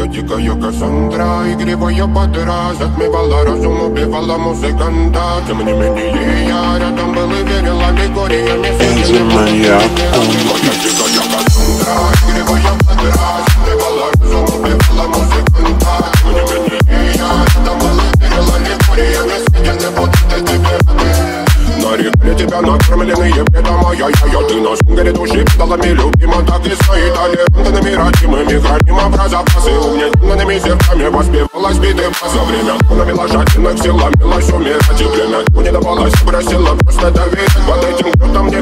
Я дикая Кассандра, игривая подра Затмевала разум, убивала музыканта Тем не менее я рядом был и верил аллегориями Энзи Нарекали тебя накормленные бредом Ай-яй-яй, ты на сунгере души педалами Любима так и стоит толерантными родимыми Храним образопасы угнетенными сердцами Воспевалась биты за время Навела жадинок сил, ломилась умирать И время не давалось, просила просто доверять Под этим кто-то негатив